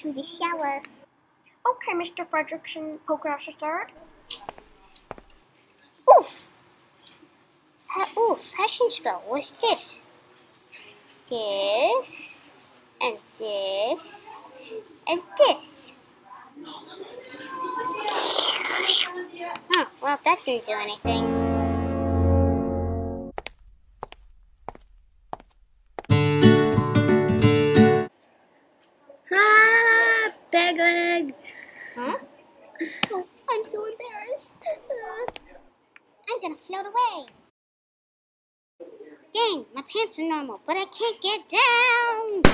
to the cellar. Okay, Mr. Fredrickson, Pocrash third. Oof! Ha- ooh, fashion spell. What's this? This, and this, and this. Oh, well, that didn't do anything. Bag leg. Huh? Oh, I'm so embarrassed. Uh, I'm gonna float away. Dang, my pants are normal, but I can't get down.